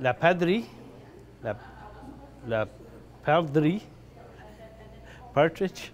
La Padri, La, La Partridge,